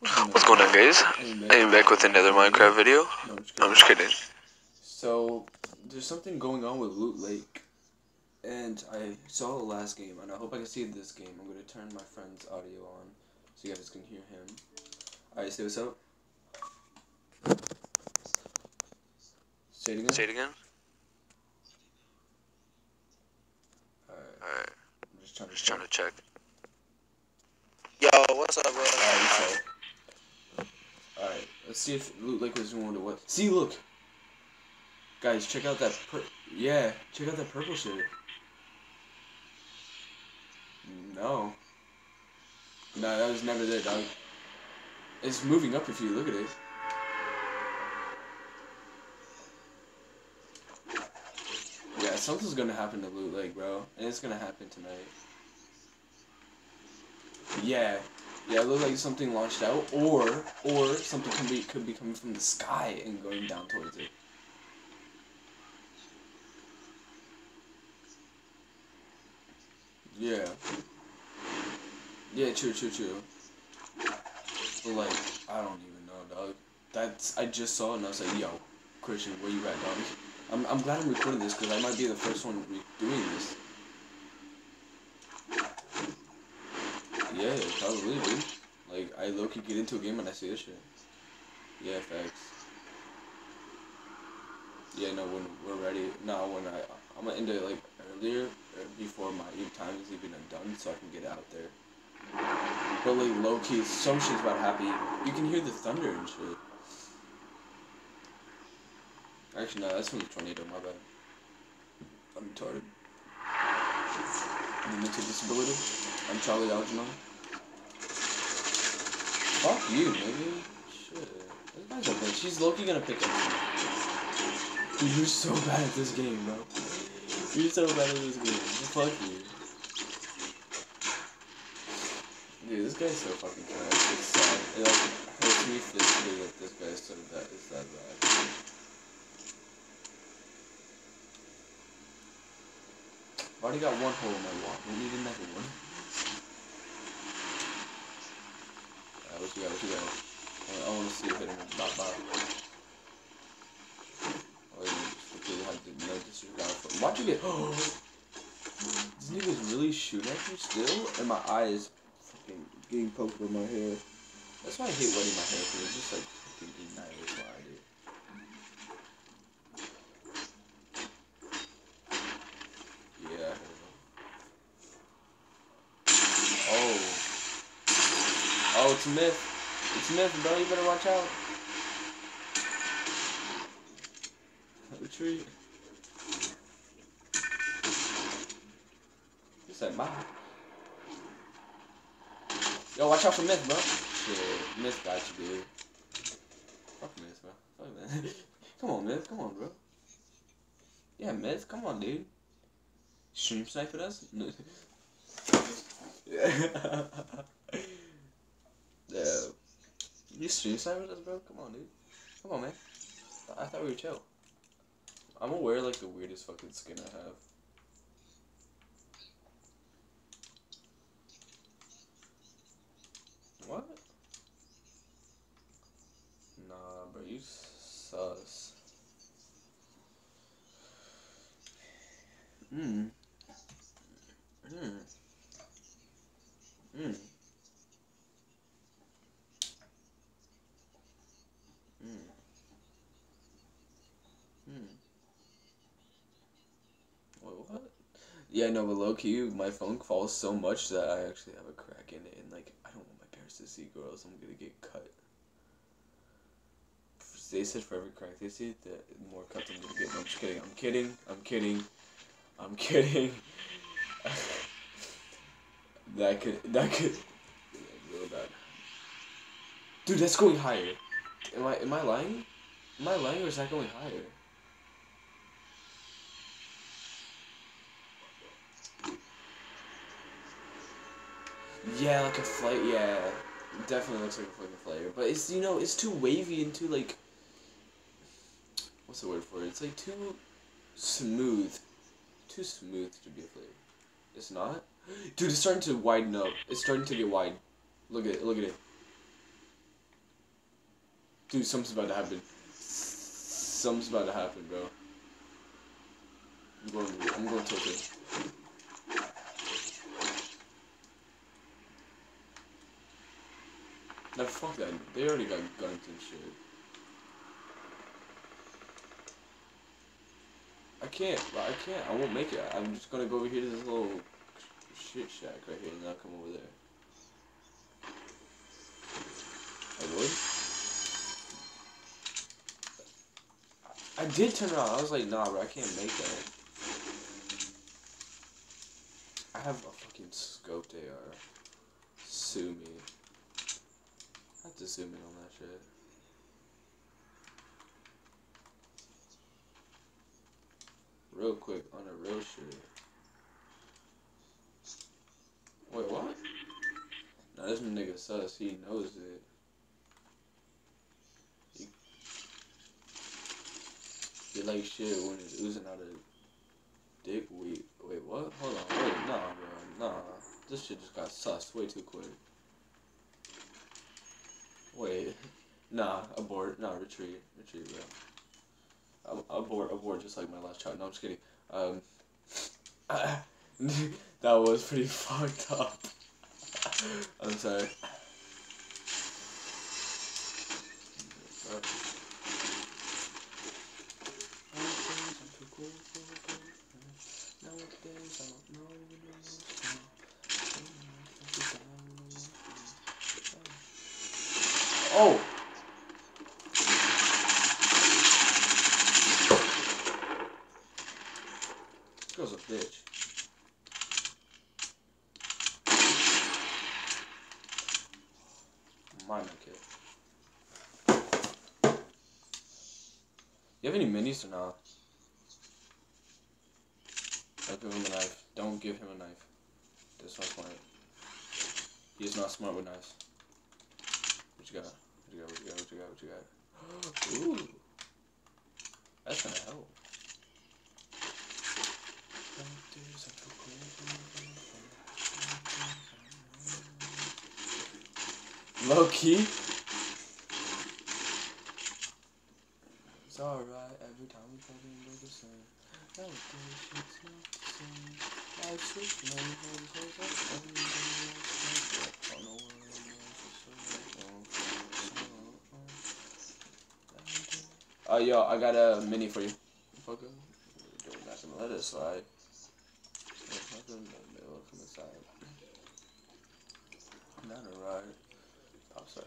What's going on guys? I am back with another Minecraft video. No, I'm just I'm kidding. just kidding. So, there's something going on with Loot Lake. And I saw the last game, and I hope I can see this game. I'm going to turn my friend's audio on so you guys can hear him. Alright, say what's up. Say it again. Say it again. Alright, Alright, I'm just trying to just trying to check. Yo, what's up, bro? Let's see if Loot Lake was doing to what. See, look! Guys, check out that Yeah, check out that purple shirt. No. No, that was never there, dog. It's moving up if you look at it. Yeah, something's gonna happen to Loot Lake, bro. And it's gonna happen tonight. Yeah. Yeah, it looks like something launched out, or or something could be could be coming from the sky and going down towards it. Yeah. Yeah, true, true, true. But like, I don't even know, dog. That's I just saw it and I was like, yo, Christian, where you at, dog? I'm I'm glad I'm recording this because I might be the first one doing this. Yeah, probably, dude. Like, I low key get into a game and I see this shit. Yeah, facts. Yeah, no, when we're ready. No, when I, I'm gonna end it like earlier, or before my time is even done, so I can get out there. But like low key, some shit's about happy. You can hear the thunder and shit. Actually, no, that's from the tornado. My bad. I'm retarded. I'm a mental disability. I'm Charlie Algernon. Fuck you, nigga. Shit. A bitch. She's Loki gonna pick up. Dude, you're so bad at this game, bro. You're so bad at this game. Fuck you. Dude, this guy's so fucking trash. It's sad. It like hurts me physically that this guy's so bad. It's that bad. I've already got one hole in my wall. We need another one. Alright, what you got? What you got? I, I want to see it hit him. Bop, bop. Oh, you just completely had to no disregard for Why'd you get. this nigga's really shooting at you still? And my eye is fucking getting poked with my hair. That's why I hate wetting my hair, because it's just like fucking annihilates my eye. Oh. Oh, it's myth. It's myth, bro. You better watch out. Retreat. Bye. Yo, watch out for myth, bro. Shit, myth got you, dude. Fuck myth, bro. Fuck myth. come on, myth. Come on, bro. Yeah, myth. Come on, dude. Stream snipe at us? No. yeah. You stream snipe at us, bro? Come on, dude. Come on, man. I thought we were chill. I'm gonna wear like the weirdest fucking skin I have. What? Nah, bro, you sus. Hmm. Hmm. Hmm. Hmm. Hmm. Wait, what? Yeah, no, but low key, my phone falls so much that I actually have a crack in it, and like, I don't want see, or else I'm gonna get cut. They said for every crack they see, the more cuts I'm gonna get. No, I'm just kidding. I'm kidding. I'm kidding. I'm kidding. that could. That could. Really bad. Dude, that's going higher. Am I? Am I lying? Am I lying or is that going higher? Yeah, like a flight. Yeah, definitely looks like a fucking flare. But it's you know it's too wavy and too like. What's the word for it? It's like too smooth, too smooth to be a flare. It's not. Dude, it's starting to widen up. It's starting to get wide. Look at it. Look at it. Dude, something's about to happen. Something's about to happen, bro. I'm going. To I'm going tilted. Now fuck that. They already got guns and shit. I can't. I can't. I won't make it. I'm just gonna go over here to this little shit shack right here, and I'll come over there. I would. I did turn around. I was like, nah, bro, I can't make that. I have a fucking scoped AR. Sue me. To zoom in on that shit. Real quick, on a real shit. Wait, what? Now this nigga sus, he knows it. He, he like shit when it's oozing out of dick weed. Wait, what? Hold on, wait, nah, bro, nah. This shit just got sussed way too quick. Wait, nah, abort, nah, retreat, retreat, bro. Abort, abort, just like my last child. No, I'm just kidding. Um, that was pretty fucked up. I'm sorry. Oh! This girl's a bitch. Mine, kid. You have any minis or not? Don't give him a knife. Don't give him a knife. This one's smart. He is not smart with knives. What you got? What you got? What you got? What you got? What you got? Ooh. That's gonna help. Low key. It's alright every time we do the shit's not the same. Hoes, hoes, every day life's like that. Oh, no one knows it's so, uh, yo, I got a mini for you. Fucker. Don't not gonna let it slide. Fucking middle, come inside. Not a ride. Oh, sorry.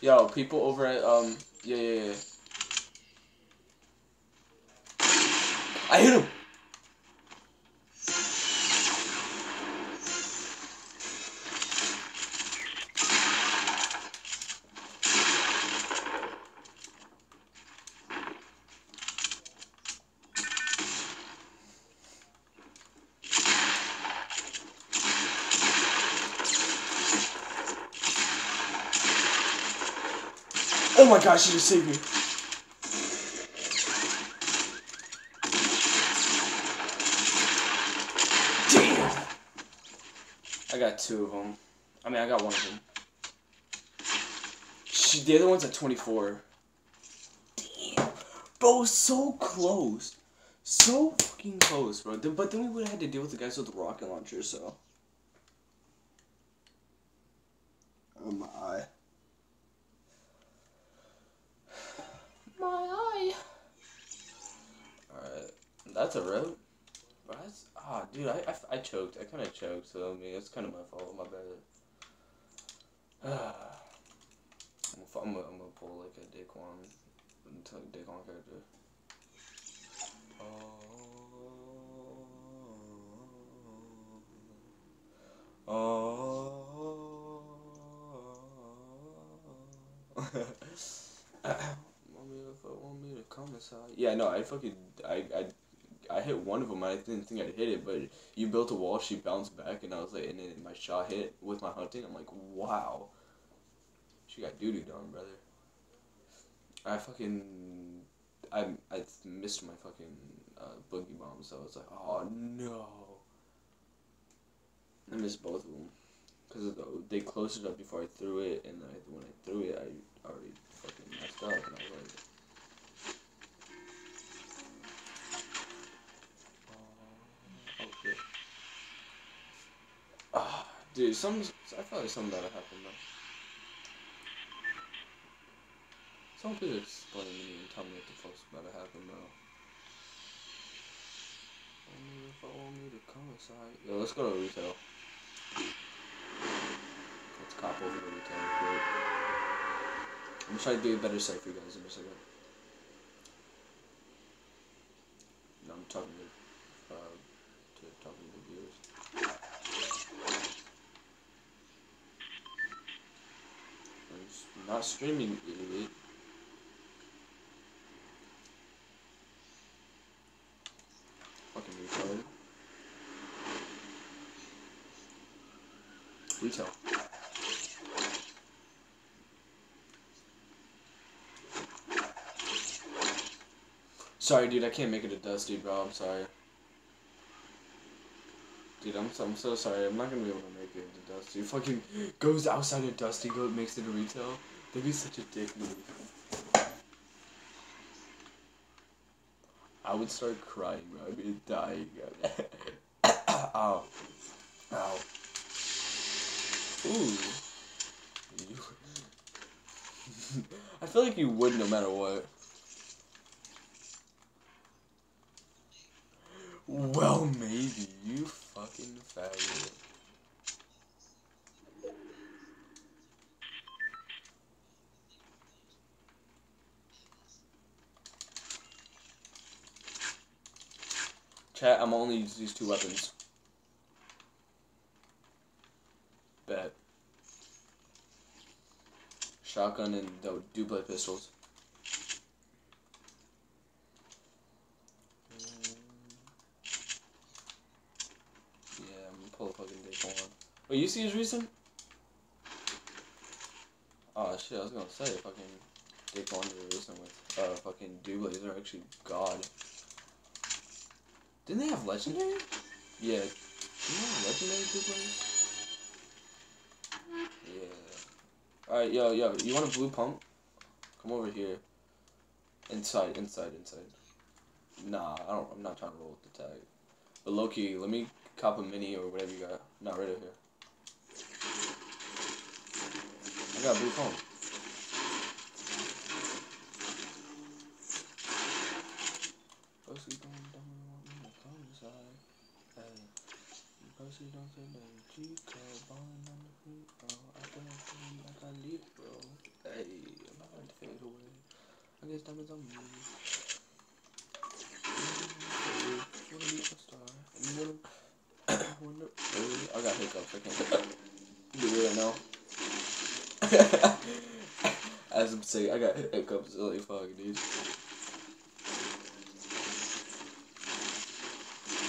Yo, people over at um yeah yeah yeah. I hit him. Oh my gosh, she just saved me. Damn. I got two of them. I mean, I got one of them. She, the other one's at 24. Damn. Bro, so close. So fucking close, bro. But then we would have had to deal with the guys with the rocket launcher, so. Oh, my eye. My eye. Alright. That's a road. Bro, That's, ah, dude, I, I, I choked. I kind of choked, so I mean, it's kind of my fault. My bad. I'm, gonna, I'm, gonna, pull like a Daquan, Daquan character. Oh. Oh. want me to want me to come inside? Yeah, no, I fucking I I I hit one of them. I didn't think I'd hit it, but you built a wall. She bounced back, and I was like, and then my shot hit with my hunting. I'm like, wow. She got doo doo done, brother. I fucking I I missed my fucking uh, boogie bomb, so I was like, oh no. I missed both of them because they closed it up before I threw it, and I, when I threw it, I already fucking messed up, and I was like. Dude, some I feel like something happened though. Someone please explain to me and tell me what the fuck's about to happen, bro. Only if I want me to come inside. Yo, let's go to retail. Let's cop over to retail quick. I'm gonna try to do a better site for you guys in a second. No, I'm talking to, uh, to talking to viewers. I'm not streaming, idiot. Fucking retarded. Retail. Sorry, dude, I can't make it a dusty, bro. I'm sorry. Dude, I'm so, I'm so sorry. I'm not gonna be able to make it to Dusty. Fucking goes outside of Dusty, go makes it a retail. That'd be such a dick move. I would start crying, bro. I'd be dying. Ow. Ow. Ooh. I feel like you would no matter what. Well, maybe. You fucking faggot. Chat, I'm only use these two weapons. Bet. Shotgun and the duplicate pistols. Yeah, I'm gonna pull a fucking dick one. Wait, you see his recent? Oh shit, I was gonna say fucking dick one is recent with uh fucking Dublaze are actually god. Didn't they have legendary? Yeah. Didn't they have legendary Dublaze? Yeah. Alright, yo, yo, you want a blue pump? Come over here. Inside, inside, inside. Nah, I don't I'm not trying to roll with the tag. But Loki, let me cop a mini or whatever you got. Not right over here. I got a blue phone. Pussy don't don't want me to come inside. Hey, you pussy don't say that Chico ballin' on the free throw. I can't see like I leave, bro. Hey, I'm not gonna fade away. I guess diamonds on me. Wanna be a star. And you wanna, wanna, hey, I got hiccups. I can't do it right now. As I'm saying, I got hiccups. Holy fuck, dude.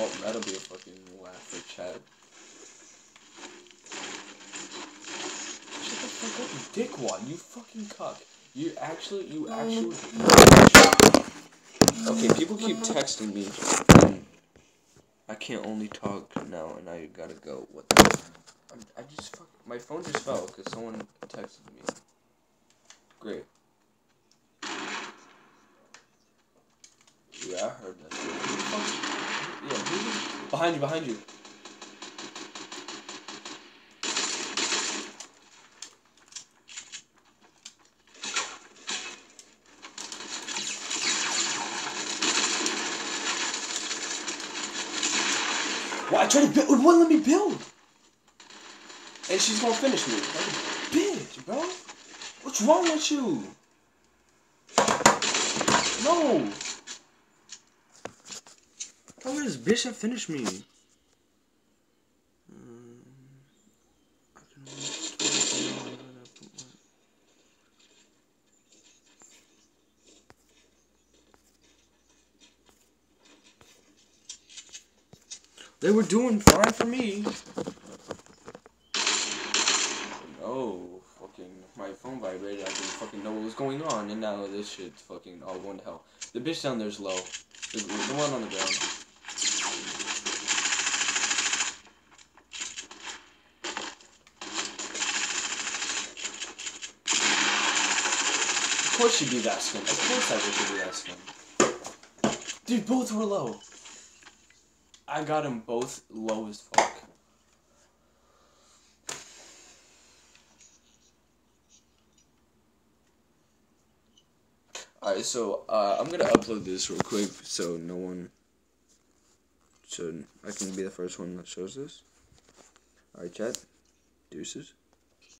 Well, that'll be a fucking laugh for chat. Shut the fuck up, you dickwad. You fucking cuck. You actually, you mm. actually. Mm. Okay, people keep texting me. I can't only talk now, and I gotta go. What the? I'm, I just fuck. My phone just fell because someone texted me. Great. Yeah, I heard that. Yeah, behind you, behind you. Well, I tried to build. It wouldn't let me build. And she's gonna finish me. Like bitch, bro. What's wrong with you? No. How is this bitch that finished me? Um, I can reach 20, I gotta put my- They were doing fine for me. Oh, fucking, my phone vibrated. I didn't fucking know what was going on, and now this shit's fucking all going to hell. The bitch down there's low. The, the one on the ground. Course she'd be that skin. Of course I would be that skin. Dude, both were low. I got them both low as fuck. Alright, so uh, I'm gonna upload this real quick so no one. So I can be the first one that shows this. Alright, chat. Deuces.